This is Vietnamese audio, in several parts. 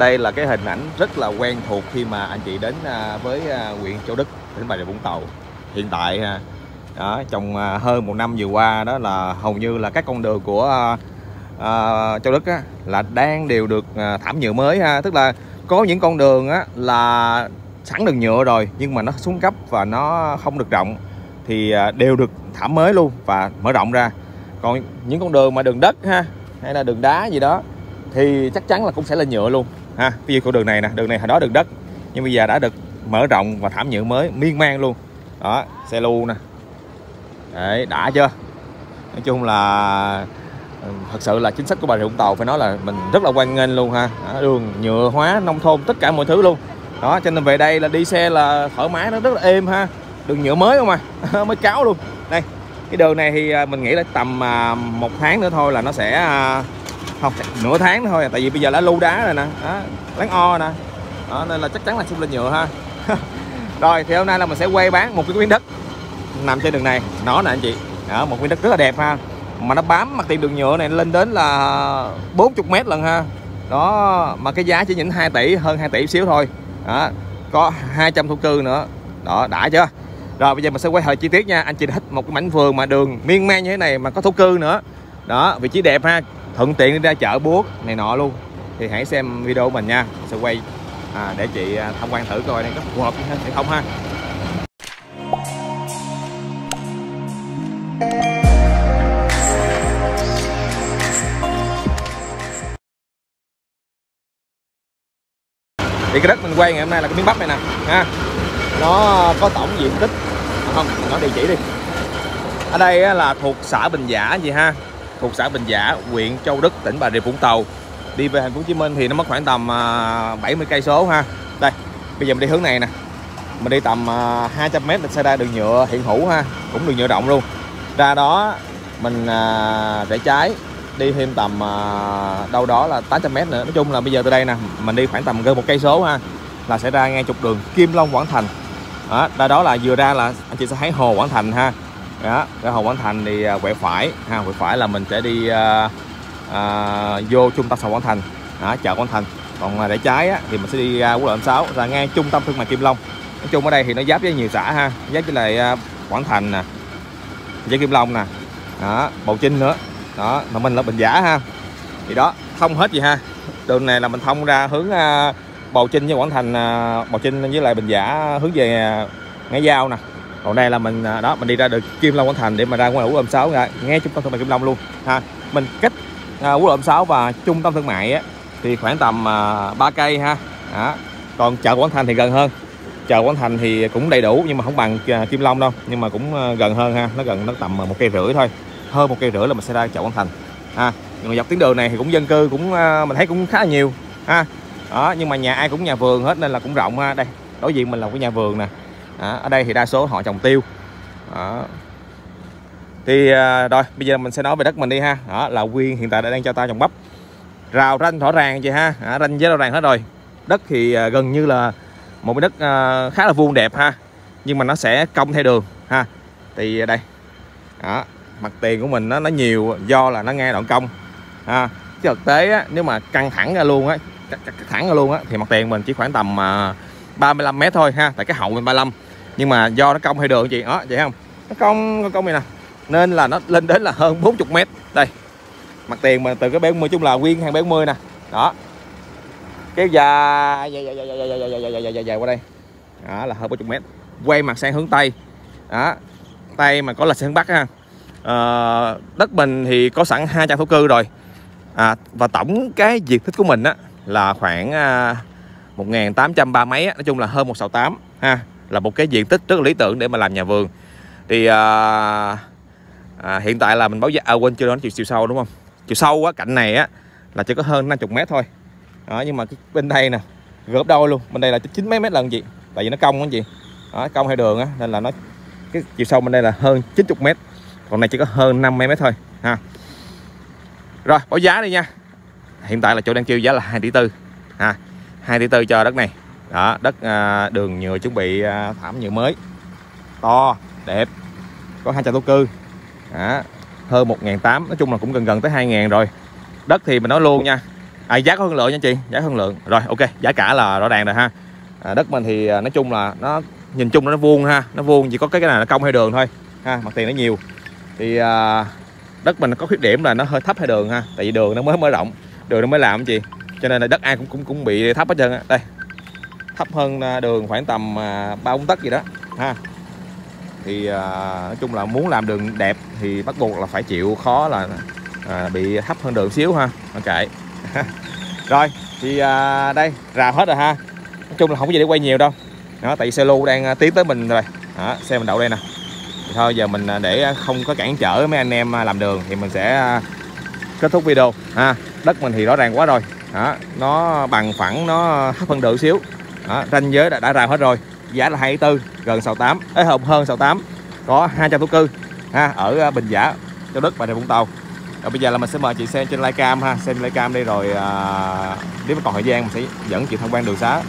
đây là cái hình ảnh rất là quen thuộc khi mà anh chị đến à, với à, huyện Châu Đức tỉnh Bà Rịa Vũng Tàu. Hiện tại à, đó, trong hơn một năm vừa qua đó là hầu như là các con đường của à, Châu Đức á, là đang đều được thảm nhựa mới ha. Tức là có những con đường á, là sẵn đường nhựa rồi nhưng mà nó xuống cấp và nó không được rộng thì đều được thảm mới luôn và mở rộng ra. Còn những con đường mà đường đất ha hay là đường đá gì đó thì chắc chắn là cũng sẽ là nhựa luôn ha? Ví dụ con đường này nè đường này hồi đó đường đất nhưng bây giờ đã được mở rộng và thảm nhựa mới miên man luôn. Đó xe lu nè. Đấy đã chưa? Nói chung là ừ, thật sự là chính sách của bà rịa vũng tàu phải nói là mình rất là quan nghênh luôn ha. Đó, đường nhựa hóa nông thôn tất cả mọi thứ luôn. Đó cho nên về đây là đi xe là thoải mái nó rất là êm ha. Đường nhựa mới không à? Mới cáo luôn. Đây cái đường này thì à, mình nghĩ là tầm à, một tháng nữa thôi là nó sẽ à, không nửa tháng thôi tại vì bây giờ đã lưu đá rồi nè. Đó, láng o nè. Đó, nên là chắc chắn là xung lên nhựa ha. Rồi thì hôm nay là mình sẽ quay bán một cái miếng đất nằm trên đường này. Nó nè anh chị. Đó, một miếng đất rất là đẹp ha. Mà nó bám mặt tiền đường nhựa này lên đến là 40 mét lần ha. Đó mà cái giá chỉ những 2 tỷ hơn 2 tỷ xíu thôi. Đó có 200 thổ cư nữa. Đó đã chưa? Rồi bây giờ mình sẽ quay hồi chi tiết nha. Anh chị thích một cái mảnh vườn mà đường miên man như thế này mà có thổ cư nữa. Đó vị trí đẹp ha thuận tiện đi ra chợ buốt này nọ luôn. Thì hãy xem video của mình nha. Mình sẽ quay à, để chị à, tham quan thử coi đang có phù hợp hay không ha. Thì cái đất mình quay ngày hôm nay là cái miếng bắp này nè ha. Nó có tổng diện tích à, không nó địa chỉ đi. Ở đây là thuộc xã Bình Giả gì ha? Thuộc xã Bình Giả huyện Châu Đức tỉnh Bà Rịa Vũng Tàu. Đi về thành phố Hồ Chí Minh thì nó mất khoảng tầm à, 70 cây số ha. Đây bây giờ mình đi hướng này nè. Mình đi tầm à, 200 mét là sẽ ra đường nhựa hiện hữu ha cũng đường nhựa rộng luôn. Ra đó mình à, rẽ trái đi thêm tầm đâu đó là 800 mét nữa. Nói chung là bây giờ từ đây nè mình đi khoảng tầm gần một cây số ha là sẽ ra ngay trục đường Kim Long Quảng Thành. Đó, ra đó là vừa ra là anh chị sẽ thấy hồ Quảng Thành ha đó cái hồ Quảng Thành thì à, quẹo phải. Ha quẹo phải là mình sẽ đi à, à, vô trung tâm sài Quảng Thành. Đó, chợ Quảng Thành. Còn à, để trái á, thì mình sẽ đi ra quốc lộ 6 ra ngay trung tâm thương mại Kim Long. Nói chung ở đây thì nó giáp với nhiều xã ha giáp với lại à, Quảng Thành nè với Kim Long nè. Đó Bầu Trinh nữa. Đó mà mình là Bình Giả ha. Thì đó thông hết gì ha. Đường này là mình thông ra hướng Bầu Trinh với Quảng Thành Bầu Trinh với lại Bình Giả hướng về Ngã Ngãi Giao nè còn đây là mình à, đó mình đi ra được Kim Long Quảng Thành để mà ra quốc lộ 6 ra nghe trung tâm thương mại Kim Long luôn. Ha mình cách à, quốc lộ 6 và trung tâm thương mại á, thì khoảng tầm à, 3 cây ha. Đó. còn chợ Quảng Thành thì gần hơn. Chợ Quảng Thành thì cũng đầy đủ nhưng mà không bằng à, Kim Long đâu. Nhưng mà cũng à, gần hơn ha. Nó gần nó tầm à, một cây rưỡi thôi. Hơn một cây rưỡi là mình sẽ ra chợ Quảng Thành. Ha còn dọc tuyến đường này thì cũng dân cư cũng à, mình thấy cũng khá là nhiều. Ha đó nhưng mà nhà ai cũng nhà vườn hết nên là cũng rộng ha. Đây đối diện mình là một cái nhà vườn nè đó, ở đây thì đa số họ trồng tiêu. Đó. thì à, rồi bây giờ mình sẽ nói về đất mình đi ha. Đó là quyên hiện tại đang cho ta trồng bắp. Rào ranh rõ ràng chị ha. Đó, ranh với rõ ràng hết rồi. Đất thì à, gần như là một cái đất à, khá là vuông đẹp ha. Nhưng mà nó sẽ cong theo đường ha. Thì đây. Đó mặt tiền của mình nó nó nhiều do là nó nghe đoạn cong. Ha. Chứ thực tế á, nếu mà căng thẳng ra luôn á căng thẳng ra luôn á thì mặt tiền mình chỉ khoảng tầm 35 mét thôi ha. Tại cái hậu mình 35 nhưng mà do nó cong hay đường chị đó chị không nó cong cong, cong này nè nên là nó lên đến là hơn 40 mét đây mặt tiền mà từ cái bé 40 chung là nguyên hàng bé 40 nè đó kéo dài dài dài dài dài dài dài dài dài dài dài dài qua đây đó là hơn 40 mét quay mặt sang hướng tây đó tây mà có là sang hướng bắc ha à, đất mình thì có sẵn 200 thổ cư rồi à, và tổng cái diện tích của mình á là khoảng à, 1830 mấy á, nói chung là hơn một sáu tám ha là một cái diện tích rất là lý tưởng để mà làm nhà vườn. Thì à, à, hiện tại là mình báo giá à, quên chưa nói chiều chiều sâu đúng không? Chiều sâu á cạnh này á là chỉ có hơn 50 mét thôi. Đó, nhưng mà cái bên đây nè gấp đôi luôn bên đây là chín mấy mét lần gì? Tại vì nó cong anh chị. Đó, cong theo đường á nên là nó cái chiều sâu bên đây là hơn 90 mét. Còn này chỉ có hơn 50 mét thôi ha. Rồi báo giá đi nha. Hiện tại là chỗ đang kêu giá là 2 tỷ tư ha. 2 tỷ tư cho đất này đó đất à, đường nhựa chuẩn bị à, thảm nhựa mới. To đẹp có 200 thổ cư. Đó, hơn 1.800 nói chung là cũng gần gần tới hai ngàn rồi. Đất thì mình nói luôn nha. À, giá có hơn lượng nha chị giá hơn lượng. Rồi ok giá cả là rõ ràng rồi ha. À, đất mình thì à, nói chung là nó nhìn chung nó vuông ha. Nó vuông chỉ có cái cái này là cong hay đường thôi ha mặt tiền nó nhiều. Thì à, đất mình có khuyết điểm là nó hơi thấp hay đường ha tại vì đường nó mới mở rộng đường nó mới làm chị. Cho nên là đất ai cũng cũng cũng bị thấp hết trơn á. Đây thấp hơn à, đường khoảng tầm à, ba bốn tấc gì đó ha. Thì à, nói chung là muốn làm đường đẹp thì bắt buộc là phải chịu khó là à, bị thấp hơn đường xíu ha. Ok. Rồi thì à, đây rào hết rồi ha. Nói chung là không có gì để quay nhiều đâu. Đó tại vì xe lu đang à, tiến tới mình rồi. Đó, xe mình đậu đây nè. Thì thôi giờ mình để không có cản trở mấy anh em làm đường thì mình sẽ kết thúc video ha. Đất mình thì rõ ràng quá rồi. Đó, nó bằng phẳng nó thấp hơn đường xíu đó, ranh giới đã, đã rào hết rồi. Giá là 24 gần 68 ấy hơn hơn 68 có 200 thú cư ha ở à, Bình Giả Châu Đức và Rịa Vũng Tàu. Rồi bây giờ là mình sẽ mời chị xem trên livecam ha xem livecam đi rồi à, nếu mà còn thời gian mình sẽ dẫn chị tham quan đường xá.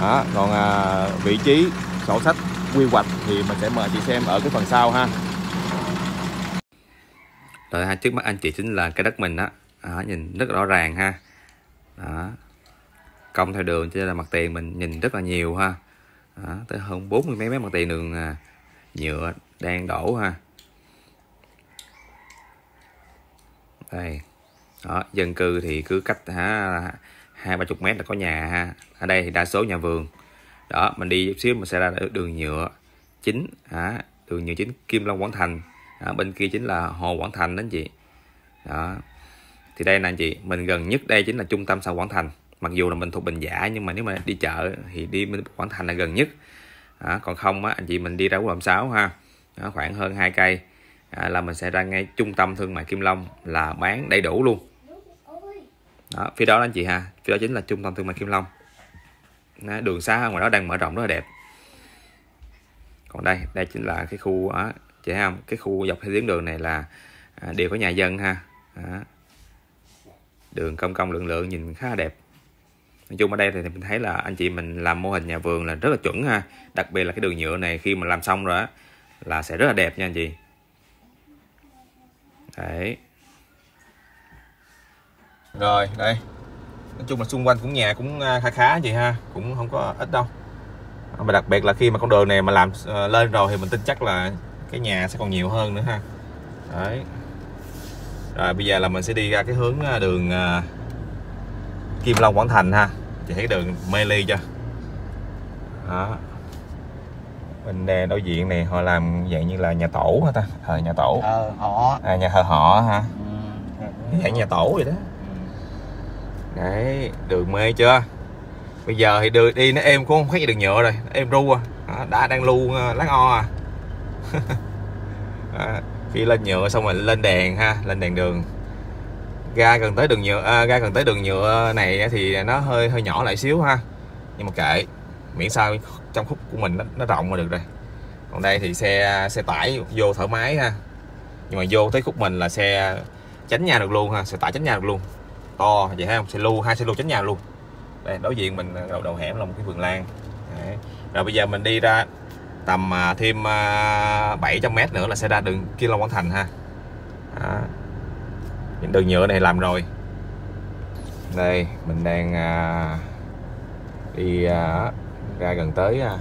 Đó, còn à, vị trí sổ sách quy hoạch thì mình sẽ mời chị xem ở cái phần sau ha. Rồi ha trước mắt anh chị chính là cái đất mình á, à, nhìn rất rõ ràng ha. Đó công theo đường cho nên là mặt tiền mình nhìn rất là nhiều ha. Đó, tới hơn 40 mấy mét mặt tiền đường à, nhựa đang đổ ha. Đây đó dân cư thì cứ cách hả hai ba chục mét là có nhà ha. Ở đây thì đa số nhà vườn. Đó mình đi chút xíu mình sẽ ra đường nhựa chính hả đường nhựa chính Kim Long Quảng Thành. Đó, bên kia chính là Hồ Quảng Thành đó anh chị. Đó thì đây nè anh chị mình gần nhất đây chính là trung tâm xã Quảng Thành mặc dù là mình thuộc Bình Giả nhưng mà nếu mà đi chợ thì đi bên Quảng Thành là gần nhất. À, còn không á anh chị mình đi ra quốc lộ 6 ha. À, khoảng hơn hai cây. À, là mình sẽ ra ngay trung tâm thương mại Kim Long là bán đầy đủ luôn. Đó, phía đó đó anh chị ha. Phía đó chính là trung tâm thương mại Kim Long. Đó, đường xá ngoài đó đang mở rộng rất là đẹp. Còn đây đây chính là cái khu ở chị thấy không? Cái khu dọc theo tuyến đường này là à, đều có nhà dân ha. Đó. đường công công lượng lượng nhìn khá là đẹp nói chung ở đây thì mình thấy là anh chị mình làm mô hình nhà vườn là rất là chuẩn ha. Đặc biệt là cái đường nhựa này khi mà làm xong rồi á, là sẽ rất là đẹp nha anh chị. Đấy. Rồi, đây. Nói chung là xung quanh cũng nhà cũng à, khá khá vậy ha, cũng không có ít đâu. Mà đặc biệt là khi mà con đường này mà làm ờ, lên rồi thì mình tin chắc là cái nhà sẽ còn nhiều hơn nữa ha. Đấy. Rồi, bây giờ là mình sẽ đi ra cái hướng à, đường à, Kim Long Quảng Thành ha chị thấy đường mê ly chưa? Đó. Bên đối diện này họ làm dạng như là nhà tổ hả ta? Thờ nhà tổ. Ờ họ. À nhà thờ họ hả? Ừ. dạng nhà tổ vậy đó. Đấy đường mê chưa? Bây giờ thì đường đi nó êm cũng không khác gì đường nhựa rồi êm ru à. Đã đang lu ờ, lát o à. À, khi lên nhựa xong rồi lên đèn ha lên đèn đường ga gần tới đường nhựa à, ga gần tới đường nhựa này thì nó hơi hơi nhỏ lại xíu ha. Nhưng mà kệ miễn sao trong khúc của mình nó, nó rộng mà được rồi. Còn đây thì xe xe tải vô thoải mái ha. Nhưng mà vô tới khúc mình là xe tránh nhà được luôn ha xe tải tránh nhà được luôn. To vậy thấy không? Xe lưu hai xe lưu tránh nhà luôn. Đây đối diện mình à, đầu đầu hẻm là một cái vườn lan. Đấy. rồi bây giờ mình đi ra tầm à, thêm à, 700 mét nữa là sẽ ra đường kia Long Quảng Thành ha. Đó. đường nhựa này làm rồi. Đây mình đang à, đi à, ra gần tới à,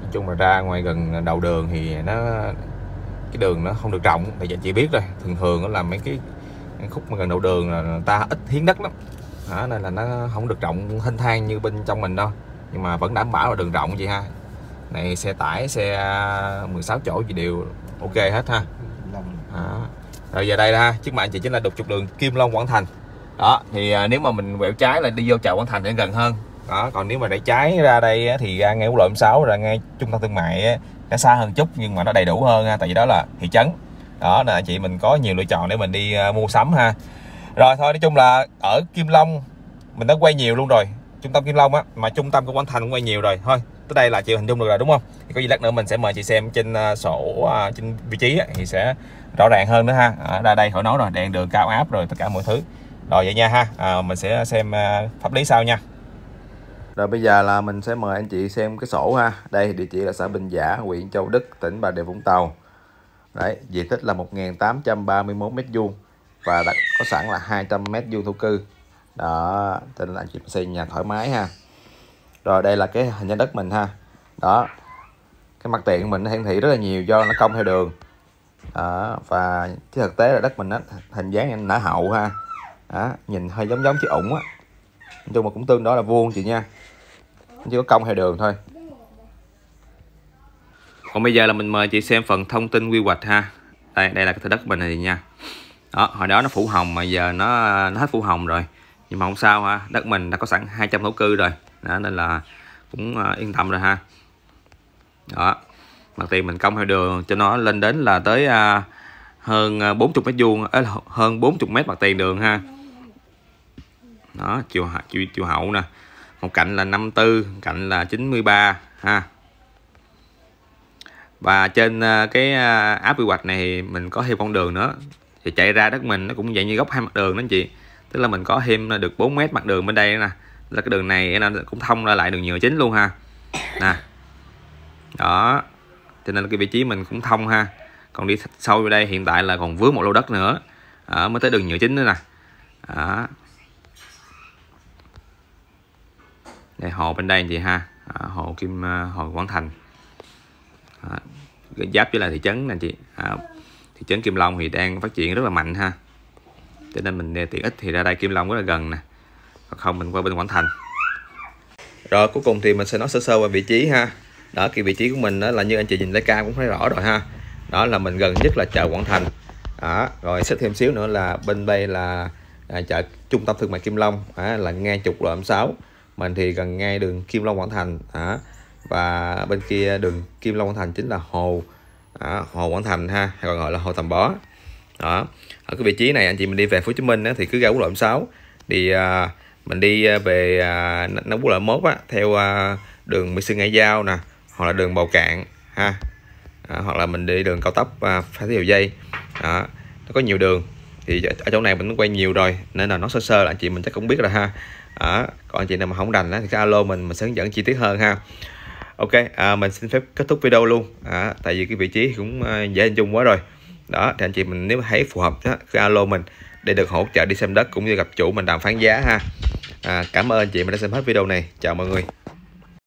nói chung là ra ngoài gần đầu đường thì nó cái đường nó không được rộng. Thì anh chị biết rồi thường thường nó làm mấy cái khúc mà gần đầu đường là người ta ít hiến đất lắm. Đó, nên là nó không được rộng hình thang như bên trong mình đâu. Nhưng mà vẫn đảm bảo là đường rộng vậy ha. Này xe tải xe 16 chỗ gì đều ok hết ha. Đó rồi giờ đây ha trước mặt anh chị chính là đục trục đường Kim Long Quảng Thành. Đó thì à, nếu mà mình quẹo trái là đi vô chợ Quảng Thành thì gần hơn. Đó còn nếu mà để trái ra đây thì ra ngay quốc lộ 6 ra ngay trung tâm thương mại nó xa hơn chút nhưng mà nó đầy đủ hơn ha tại vì đó là thị trấn. Đó là anh chị mình có nhiều lựa chọn để mình đi à, mua sắm ha. Rồi thôi nói chung là ở Kim Long mình đã quay nhiều luôn rồi trung tâm Kim Long á mà trung tâm của Quảng Thành cũng quay nhiều rồi. Thôi tới đây là chị hình dung được rồi đúng không? Thì có gì lát nữa mình sẽ mời chị xem trên à, sổ à, trên vị trí thì sẽ rõ ràng hơn nữa ha. À, ra đây khỏi nói rồi đèn đường cao áp rồi tất cả mọi thứ. Rồi vậy nha ha à, mình sẽ xem à, pháp lý sau nha. Rồi bây giờ là mình sẽ mời anh chị xem cái sổ ha. Đây địa chỉ là xã Bình Giả huyện Châu Đức tỉnh Bà Rịa Vũng Tàu. Đấy diện tích là 1.831 mét vuông và đã có sẵn là 200 mét vuông thổ cư. Đó nên là anh chị xây nhà thoải mái ha rồi đây là cái hình dáng đất mình ha. Đó. Cái mặt tiền mình nó hiển thị rất là nhiều do nó cong theo đường. Đó, và cái thực tế là đất mình nó hình dáng nã hậu ha. Đó, nhìn hơi giống giống chiếc ủng á. Nói chung mà cũng tương đối là vuông chị nha. Chỉ có cong theo đường thôi. Còn bây giờ là mình mời chị xem phần thông tin quy hoạch ha. Đây đây là cái thửa đất mình này nha. Đó hồi đó nó phủ hồng mà giờ nó nó hết phủ hồng rồi. Nhưng mà không sao ha đất mình đã có sẵn 200 thổ cư rồi đó, nên là cũng à, yên tâm rồi ha. Đó mặt tiền mình công theo đường cho nó lên đến là tới uh, hơn à, 40 mét vuông uh, hơn 40 mét mặt tiền đường ha. Đó chiều chiều chiều hậu nè. Một cạnh là 54 cạnh là 93 ha. Và trên cái áp quy hoạch này thì mình có thêm con đường nữa. Thì chạy ra đất mình nó cũng vậy như góc hai mặt đường đó anh chị. Tức là mình có thêm được 4 mét mặt đường bên đây nè là cái đường này nó cũng thông ra lại đường nhựa chính luôn ha. Nè. Đó. Cho nên là cái vị trí mình cũng thông ha. Còn đi sâu vào đây hiện tại là còn vướng một lô đất nữa. Ở mới tới đường nhựa chính nữa nè. Đó. Đây hồ bên đây anh chị ha. Đó, hồ kim ờ, hồ quảng thành. Đó, giáp với là thị trấn nè chị. Đó, thị trấn kim long thì đang phát triển rất là mạnh ha. Cho nên mình tiện ích thì ra đây kim long rất là gần nè hoặc không mình qua bên quảng thành. Rồi cuối cùng thì mình sẽ nói sơ sơ về vị trí ha. Đó cái vị trí của mình đó là như anh chị nhìn thấy cam cũng thấy rõ rồi ha. Đó là mình gần nhất là chợ quảng thành. Đó rồi xích thêm xíu nữa là bên đây là à, chợ trung tâm thương mại kim long. À, là ngay trục lộ 6 mình thì gần ngay đường kim long quảng thành. À, và bên kia đường kim long quảng thành chính là hồ à, hồ quảng thành ha hay còn gọi là hồ tầm bó. Đó ở cái vị trí này anh chị mình đi về Phú Chí Minh á, thì cứ ra quốc lộ 6 thì à, mình đi à, về à, nóng quốc lộ mốt á, theo à, đường Mỹ Sư Ngãi Giao nè hoặc là đường Bầu Cạn ha. À, hoặc là mình đi đường cao tốc à, phải Thiết Dây đó. nó có nhiều đường thì ở chỗ này mình quay nhiều rồi nên là nó sơ sơ là anh chị mình chắc cũng biết rồi ha. Đó. còn anh chị nào mà không rành á, thì cái alo mình mình sẽ hướng dẫn chi tiết hơn ha. Ok à, mình xin phép kết thúc video luôn. À, tại vì cái vị trí cũng à, dễ hình dung quá rồi. Đó thì anh chị mình nếu thấy phù hợp đó, cứ alo mình để được hỗ trợ đi xem đất cũng như gặp chủ mình đàm phán giá ha à, cảm ơn chị mình đã xem hết video này. Chào mọi người.